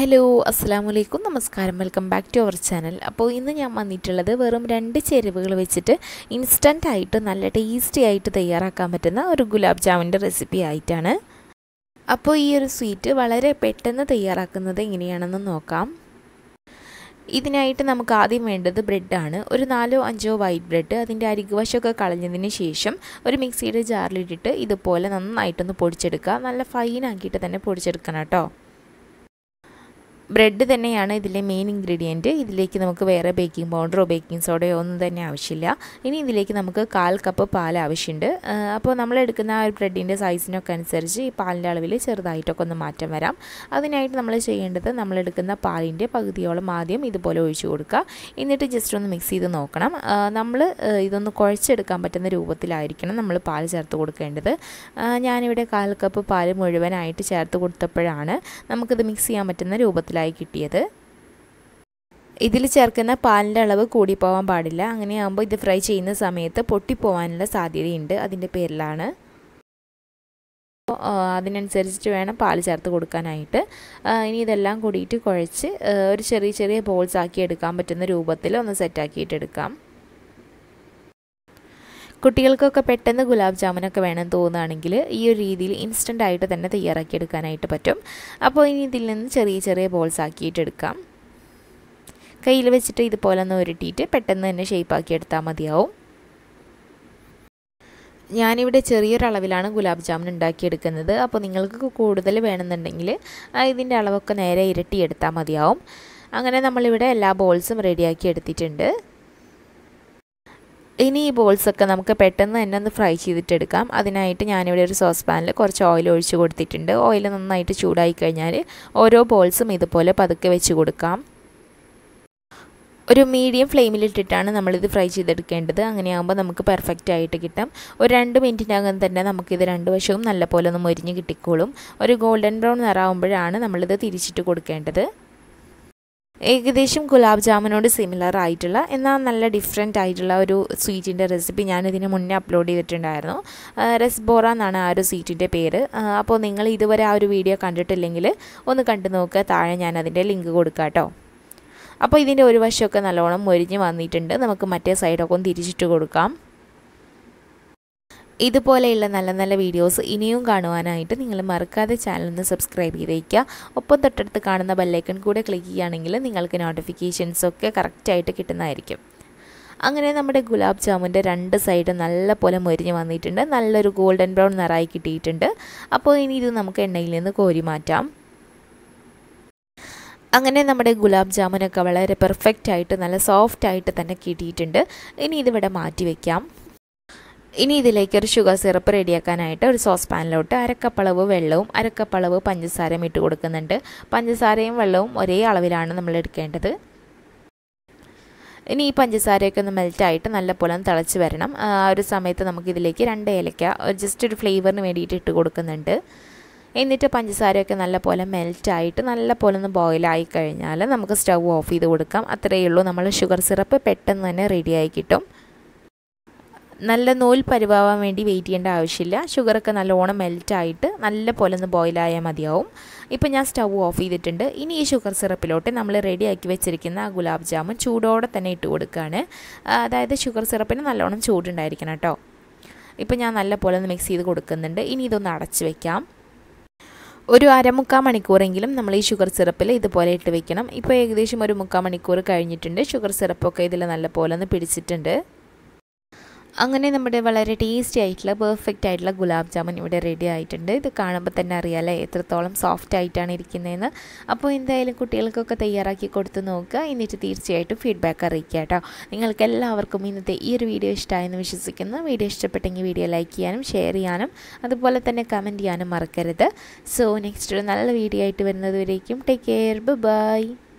Hello അസ്സാം വലൈക്കും നമസ്കാരം. Welcome back to our channel. അപ്പോൾ ഇന്ന് ഞാൻ വന്നിട്ടുള്ളത് വെറും രണ്ട് ചേരുവകൾ വെച്ചിട്ട് ഇൻസ്റ്റന്റ് ആയിട്ട് നല്ല ടേസ്റ്റി ആയിട്ട് തയ്യാറാക്കാൻ പറ്റുന്ന ഒരു ഗുലാബ് ജാമുന്റെ റെസിപ്പി ആയിട്ടാണ്. അപ്പോൾ ഈ ഒരു സ്വീറ്റ് വളരെ പെട്ടെന്ന് തയ്യാറാക്കുന്നത് എങ്ങനെയാണെന്ന് നോക്കാം. ഇതിനായിട്ട് നമുക്ക് ആദ്യം വേണ്ടത് ബ്രെഡാണ് ഒരു നാലോ അഞ്ചോ വൈറ്റ് ബ്രെഡ് അതിന്റെ അരികുവശമൊക്കെ കളഞ്ഞതിന് ശേഷം ഒരു മിക്സിയുടെ ജാറിലിട്ടിട്ട് ഇതുപോലെ നന്നായിട്ടൊന്ന് പൊടിച്ചെടുക്കുക. നല്ല ഫൈനാക്കിയിട്ട് തന്നെ പൊടിച്ചെടുക്കണം കേട്ടോ. ബ്രെഡ് തന്നെയാണ് ഇതിലെ മെയിൻ ഇൻഗ്രീഡിയന്റ് ഇതിലേക്ക് നമുക്ക് വേറെ ബേക്കിംഗ് പൗഡറോ ബേക്കിംഗ് സോഡയോ ഒന്നും തന്നെ ആവശ്യമില്ല. ഇനി ഇതിലേക്ക് നമുക്ക് കാൽ കപ്പ് പാൽ ആവശ്യമുണ്ട്. അപ്പോൾ നമ്മൾ എടുക്കുന്ന ആ ഒരു ബ്രെഡിന്റെ സൈസിനൊക്കെ അനുസരിച്ച് ഈ പാലിന്റെ അളവിൽ ചെറുതായിട്ടൊക്കെ ഒന്ന് മാറ്റം വരാം. അതിനായിട്ട് നമ്മൾ ചെയ്യേണ്ടത് നമ്മളെടുക്കുന്ന പാലിന്റെ പകുതിയോളം ആദ്യം ഇതുപോലെ ഒഴിച്ചു കൊടുക്കുക. എന്നിട്ട് ജസ്റ്റ് ഒന്ന് മിക്സ് ചെയ്ത് നോക്കണം. നമ്മൾ ഇതൊന്ന് കുഴച്ചെടുക്കാൻ പറ്റുന്ന രൂപത്തിലായിരിക്കണം നമ്മൾ പാൽ ചേർത്ത് കൊടുക്കേണ്ടത്. ഞാനിവിടെ കാൽ കപ്പ് പാൽ മുഴുവനായിട്ട് ചേർത്ത് കൊടുത്തപ്പോഴാണ് നമുക്കിത് മിക്സ് ചെയ്യാൻ പറ്റുന്ന രൂപത്തിലായി കിട്ടിയത്. ഇതിൽ ചേർക്കുന്ന പാലിന്റെ അളവ് കൂടിപ്പോവാൻ പാടില്ല. അങ്ങനെയാകുമ്പോൾ ഇത് ഫ്രൈ ചെയ്യുന്ന സമയത്ത് പൊട്ടിപ്പോവാനുള്ള സാധ്യതയുണ്ട് അതിന്റെ പേരിലാണ്. അതിനനുസരിച്ചിട്ട് വേണം പാൽ ചേർത്ത് കൊടുക്കാനായിട്ട്. ഇനി ഇതെല്ലാം കൂടിയിട്ട് കുഴച്ച് ഒരു ചെറിയ ചെറിയ ബോൾസ് ആക്കി എടുക്കാൻ പറ്റുന്ന രൂപത്തിൽ ഒന്ന് സെറ്റാക്കിയിട്ട് എടുക്കാം. കുട്ടികൾക്കൊക്കെ പെട്ടെന്ന് ഗുലാബ് ജാമുനൊക്കെ വേണം തോന്നുകയാണെങ്കിൽ ഈ ഒരു രീതിയിൽ ഇൻസ്റ്റന്റ് ആയിട്ട് തന്നെ തയ്യാറാക്കി എടുക്കാനായിട്ട് പറ്റും. അപ്പോൾ ഇനി ഇതിൽ നിന്ന് ചെറിയ ചെറിയ ബോൾസ് ആക്കിയിട്ടെടുക്കാം കയ്യിൽ വെച്ചിട്ട് ഇതുപോലെ ഒന്ന് ഉരുട്ടിയിട്ട് പെട്ടെന്ന് തന്നെ ഷേപ്പാക്കി എടുത്താൽ മതിയാവും. ഞാനിവിടെ ചെറിയൊരളവിലാണ് ഗുലാബ് ജാമുൻ ഉണ്ടാക്കിയെടുക്കുന്നത് അപ്പോൾ നിങ്ങൾക്ക് കൂടുതൽ വേണമെന്നുണ്ടെങ്കിൽ ഇതിന്റെ അളവൊക്കെ നേരെ ഇരട്ടിയെടുത്താൽ മതിയാവും. അങ്ങനെ നമ്മളിവിടെ എല്ലാ ബോൾസും റെഡിയാക്കി എടുത്തിട്ടുണ്ട്. ഇനി ഈ ബോൾസൊക്കെ നമുക്ക് പെട്ടെന്ന് തന്നെ ഒന്ന് ഫ്രൈ ചെയ്തിട്ടെടുക്കാം. അതിനായിട്ട് ഞാനിവിടെ ഒരു സോസ് പാനിൽ കുറച്ച് ഓയിൽ ഒഴിച്ച് കൊടുത്തിട്ടുണ്ട്. ഓയിൽ നന്നായിട്ട് ചൂടായി കഴിഞ്ഞാൽ ഓരോ ബോൾസും ഇതുപോലെ പതുക്കെ വെച്ച് കൊടുക്കാം. ഒരു മീഡിയം ഫ്ലെയിമിലിട്ടിട്ടാണ് നമ്മളിത് ഫ്രൈ ചെയ്തെടുക്കേണ്ടത്. അങ്ങനെയാകുമ്പോൾ നമുക്ക് പെർഫെക്റ്റ് ആയിട്ട് കിട്ടും. ഒരു രണ്ട് മിനിറ്റിനകം തന്നെ നമുക്കിത് രണ്ട് വശവും നല്ലപോലെ ഒന്ന് മൊരിഞ്ഞ് കിട്ടിക്കോളും. ഒരു ഗോൾഡൻ ബ്രൗൺ നിറാവുമ്പോഴാണ് നമ്മളിത് തിരിച്ചിട്ട് കൊടുക്കേണ്ടത്. ഏകദേശം ഗുലാബ് ജാമുനോട് സിമിലർ ആയിട്ടുള്ള എന്നാൽ നല്ല ഡിഫറെന്റ് ആയിട്ടുള്ള ഒരു സ്വീറ്റിന്റെ റെസിപ്പി ഞാൻ മുന്നേ അപ്ലോഡ് ചെയ്തിട്ടുണ്ടായിരുന്നു. റെസ്ബോറ എന്നാണ് ആ ഒരു സ്വീറ്റിന്റെ പേര്. അപ്പോൾ നിങ്ങൾ ഇതുവരെ ആ ഒരു വീഡിയോ കണ്ടിട്ടില്ലെങ്കിൽ ഒന്ന് കണ്ടു നോക്കുക. താഴെ ഞാൻ അതിന്റെ ലിങ്ക് കൊടുക്കാം കേട്ടോ അപ്പോൾ ഇതിന്റെ ഒരു വശമൊക്കെ നല്ലോണം മൊരിഞ്ഞ് വന്നിട്ടുണ്ട്. നമുക്ക് മറ്റേ സൈഡൊക്കെ ഒന്ന് തിരിച്ചിട്ട് കൊടുക്കാം. ഇതുപോലെയുള്ള നല്ല നല്ല വീഡിയോസ് ഇനിയും കാണുവാനായിട്ട് നിങ്ങൾ മറക്കാതെ ചാനലൊന്ന് സബ്സ്ക്രൈബ് ചെയ്തേക്കുക. ഒപ്പം തൊട്ടടുത്ത് കാണുന്ന ബെല്ലൈക്കൺ കൂടെ ക്ലിക്ക് ചെയ്യുകയാണെങ്കിൽ നിങ്ങൾക്ക് നോട്ടിഫിക്കേഷൻസ് ഒക്കെ കറക്റ്റായിട്ട് കിട്ടുന്നതായിരിക്കും. അങ്ങനെ നമ്മുടെ ഗുലാബ് ജാമുന്റെ രണ്ട് സൈഡ് നല്ല പോലെ മൊരിഞ്ഞ് വന്നിട്ടുണ്ട്. നല്ലൊരു ഗോൾഡൻ ബ്രൗൺ നിറായി കിട്ടിയിട്ടുണ്ട്. അപ്പോൾ ഇനി ഇത് നമുക്ക് എണ്ണയിൽ നിന്ന് കോരി മാറ്റാം. അങ്ങനെ നമ്മുടെ ഗുലാബ് ജാമുനൊക്കെ വളരെ പെർഫെക്റ്റ് ആയിട്ട് നല്ല സോഫ്റ്റ് ആയിട്ട് തന്നെ കിട്ടിയിട്ടുണ്ട്. ഇനി ഇതിവിടെ മാറ്റി വയ്ക്കാം ഇനി ഇതിലേക്ക് ഒരു ഷുഗർ സിറപ്പ് റെഡിയാക്കാനായിട്ട് ഒരു സോസ് പാനിലോട്ട് അരക്കപ്പളവ് വെള്ളവും അരക്കപ്പളവ് പഞ്ചസാരയും ഇട്ട് കൊടുക്കുന്നുണ്ട്. പഞ്ചസാരയും വെള്ളവും ഒരേ അളവിലാണ് നമ്മൾ എടുക്കേണ്ടത്. ഇനി ഈ പഞ്ചസാരയൊക്കെ ഒന്ന് മെൽറ്റായിട്ട് നല്ലപോലെ ഒന്ന് തിളച്ച് വരണം. ആ ഒരു സമയത്ത് നമുക്കിതിലേക്ക് രണ്ട് ഏലക്ക ജസ്റ്റ് ഒരു ഫ്ലേവറിന് വേണ്ടിയിട്ട് ഇട്ട് കൊടുക്കുന്നുണ്ട്. എന്നിട്ട് പഞ്ചസാരയൊക്കെ നല്ലപോലെ മെൽറ്റായിട്ട് നല്ലപോലെ ഒന്ന് ബോയിലായി കഴിഞ്ഞാൽ നമുക്ക് സ്റ്റൗ ഓഫ് ചെയ്ത് കൊടുക്കാം. അത്രയേ ഉള്ളൂ. നമ്മൾ ഷുഗർ സിറപ്പ് പെട്ടെന്ന് തന്നെ റെഡിയായി കിട്ടും. നല്ല നൂൽ പരിവാവാൻ വേണ്ടി വെയിറ്റ് ചെയ്യേണ്ട ആവശ്യമില്ല. ഷുഗറൊക്കെ നല്ലോണം മെൽറ്റായിട്ട് നല്ല പോലെ ഒന്ന് ബോയിലായാൽ മതിയാവും. ഇപ്പം ഞാൻ സ്റ്റൗ ഓഫ് ചെയ്തിട്ടുണ്ട്. ഇനി ഈ ഷുഗർ സിറപ്പിലോട്ട് നമ്മൾ റെഡിയാക്കി വെച്ചിരിക്കുന്ന ആ ഗുലാബ് ജാമുൻ ചൂടോടെ തന്നെ ഇട്ട് കൊടുക്കുകയാണ് അതായത് ഷുഗർ സിറപ്പിന് നല്ലോണം ചൂടുണ്ടായിരിക്കണം കേട്ടോ ഇപ്പം ഞാൻ നല്ല പോലെ ഒന്ന് മിക്സ് ചെയ്ത് കൊടുക്കുന്നുണ്ട്. ഇനി ഇതൊന്ന് അടച്ച് വെക്കാം. ഒരു അരമുക്കാൽ മണിക്കൂറെങ്കിലും നമ്മൾ ഈ ഷുഗർ സിറപ്പിൽ ഇതുപോലെ ഇട്ട് വെക്കണം. ഇപ്പോൾ ഏകദേശം ഒരു മുക്കാൽ മണിക്കൂർ കഴിഞ്ഞിട്ടുണ്ട്. ഷുഗർ സിറപ്പൊക്കെ ഇതിൽ നല്ല പോലെ ഒന്ന് പിടിച്ചിട്ടുണ്ട്. അങ്ങനെ നമ്മുടെ വളരെ ടേസ്റ്റി ആയിട്ടുള്ള പെർഫെക്റ്റ് ആയിട്ടുള്ള ഗുലാബ് ജാമുൻ ഇവിടെ റെഡി ആയിട്ടുണ്ട്. ഇത് കാണുമ്പോൾ തന്നെ അറിയാമല്ലേ എത്രത്തോളം സോഫ്റ്റ് ആയിട്ടാണ് ഇരിക്കുന്നതെന്ന് അപ്പോൾ എന്തായാലും കുട്ടികൾക്കൊക്കെ തയ്യാറാക്കി കൊടുത്ത് നോക്കുക. എന്നിട്ട് തീർച്ചയായിട്ടും ഫീഡ്ബാക്ക് അറിയിക്കുക കേട്ടോ. നിങ്ങൾക്ക് എല്ലാവർക്കും ഇന്നത്തെ ഈ ഒരു വീഡിയോ ഇഷ്ടമായെന്ന് വിശ്വസിക്കുന്നു. വീഡിയോ ഇഷ്ടപ്പെട്ടെങ്കിൽ വീഡിയോ ലൈക്ക് ചെയ്യാനും ഷെയർ ചെയ്യാനും അതുപോലെ തന്നെ കമന്റ് ചെയ്യാനും മറക്കരുത്. സോ നെക്സ്റ്റ് ഒരു നല്ല വീഡിയോ ആയിട്ട് വരുന്നതുവരേക്കും ടേക്ക് കെയർ ബൈ